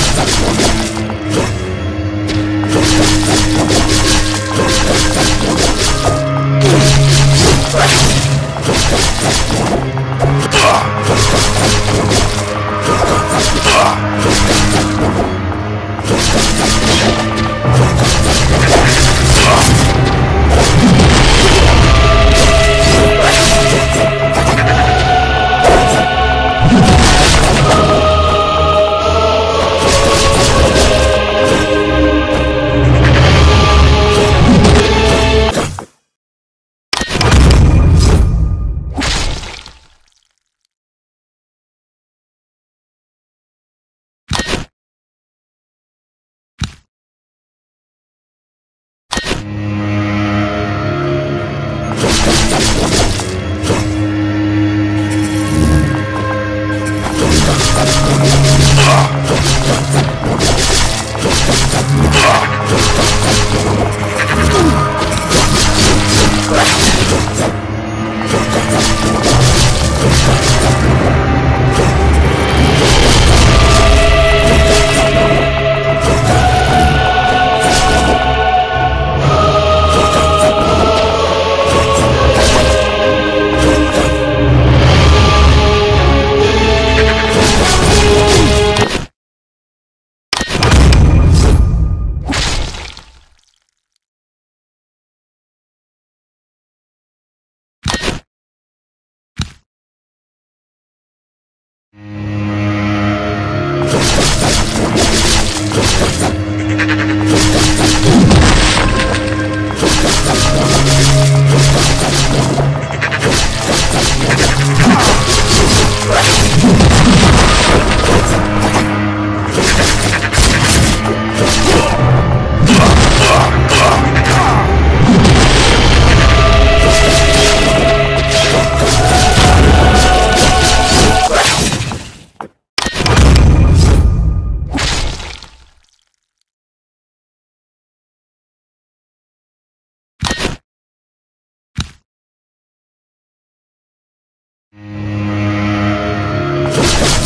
Let's go. Let's go. you. Let's go.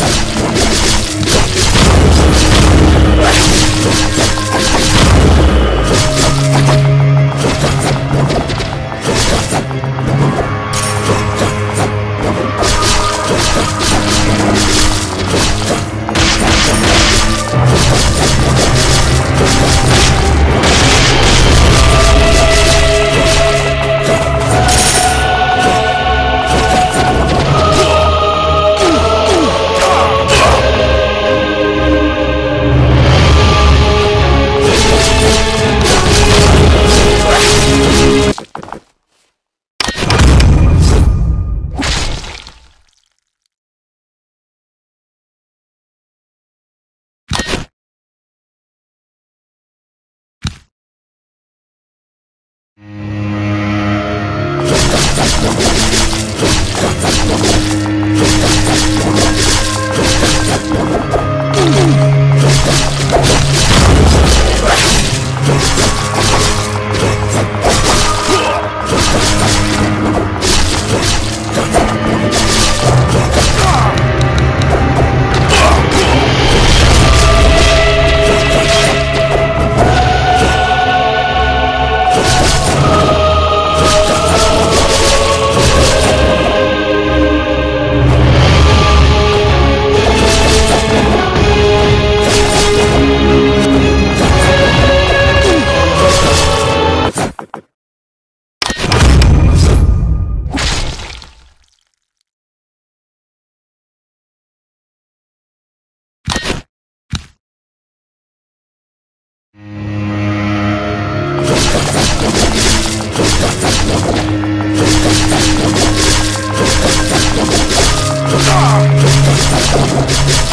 Ah!